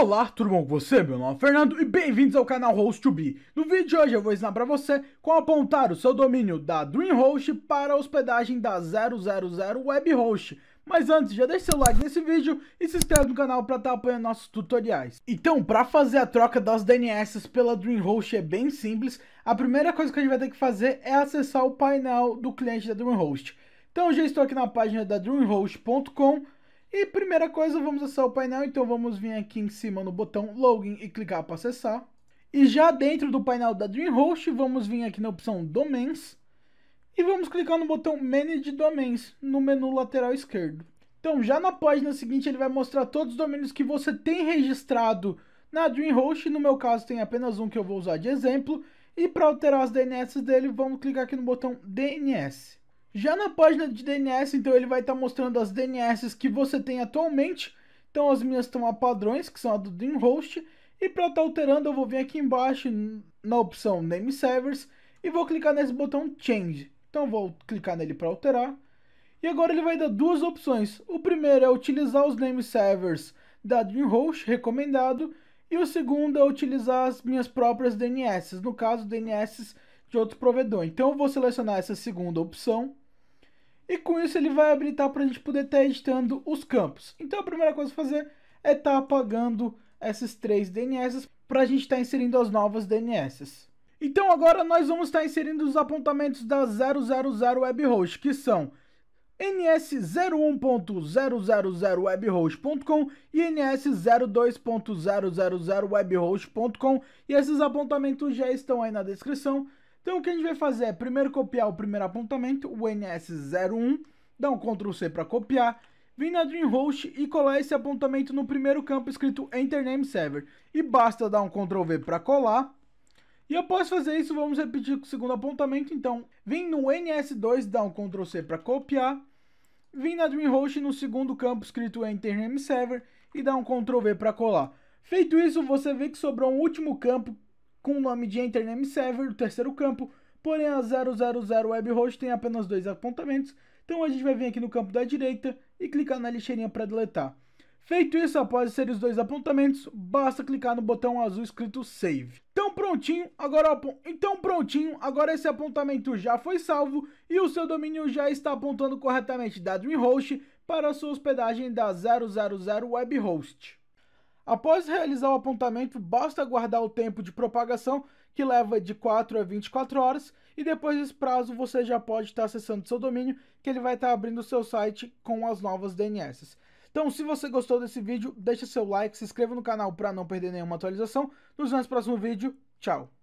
Olá, tudo bom com você? Meu nome é Fernando e bem-vindos ao canal Host2Be. No vídeo de hoje eu vou ensinar para você como apontar o seu domínio da DreamHost para a hospedagem da 000 WebHost. Mas antes, já deixa seu like nesse vídeo e se inscreve no canal para estar apoiando nossos tutoriais. Então, para fazer a troca das DNS pela DreamHost é bem simples. A primeira coisa que a gente vai ter que fazer é acessar o painel do cliente da DreamHost. Então, já estou aqui na página da DreamHost.com e primeira coisa, vamos acessar o painel, então vamos vir aqui em cima no botão Login e clicar para acessar. E já dentro do painel da DreamHost, vamos vir aqui na opção Domains e vamos clicar no botão Manage Domains no menu lateral esquerdo. Então, já na página seguinte, ele vai mostrar todos os domínios que você tem registrado na DreamHost. No meu caso, tem apenas um que eu vou usar de exemplo. E para alterar as DNS dele, vamos clicar aqui no botão DNS. Já na página de DNS, então ele vai estar tá mostrando as DNS que você tem atualmente. Então as minhas estão a padrões, que são a do DreamHost. E para estar tá alterando, eu vou vir aqui embaixo na opção Name Servers e vou clicar nesse botão Change. Então vou clicar nele para alterar. E agora ele vai dar duas opções. O primeiro é utilizar os name servers da DreamHost recomendado e o segundo é utilizar as minhas próprias DNS, no caso DNS de outro provedor. Então eu vou selecionar essa segunda opção e com isso ele vai habilitar para a gente poder estar tá editando os campos. Então a primeira coisa a fazer é estar tá apagando esses três DNS para a gente estar tá inserindo as novas DNS. Então agora nós vamos estar inserindo os apontamentos da 000 WebHost, que são ns01.000webhost.com e ns02.000webhost.com e esses apontamentos já estão aí na descrição. Então o que a gente vai fazer é primeiro copiar o primeiro apontamento, o NS01, dar um Ctrl C para copiar, vir na DreamHost e colar esse apontamento no primeiro campo escrito Enter Name Server. E basta dar um Ctrl V para colar. E após fazer isso, vamos repetir com o segundo apontamento. Então, vim no NS2, dar um Ctrl C para copiar. Vim na DreamHost no segundo campo escrito Enter Name Server e dar um Ctrl V para colar. Feito isso, você vê que sobrou um último campo com o nome de Enter Server, o terceiro campo, porém a 000 WebHost tem apenas dois apontamentos, então a gente vai vir aqui no campo da direita e clicar na lixeirinha para deletar. Feito isso, após ser os dois apontamentos, basta clicar no botão azul escrito Save. Então prontinho, agora então prontinho, agora esse apontamento já foi salvo e o seu domínio já está apontando corretamente da DreamHost para a sua hospedagem da 000 WebHost. Após realizar o apontamento, basta aguardar o tempo de propagação, que leva de 4 a 24 horas, e depois desse prazo você já pode estar acessando seu domínio, que ele vai estar abrindo o seu site com as novas DNS. Então, se você gostou desse vídeo, deixa seu like, se inscreva no canal para não perder nenhuma atualização. Nos vemos no próximo vídeo. Tchau!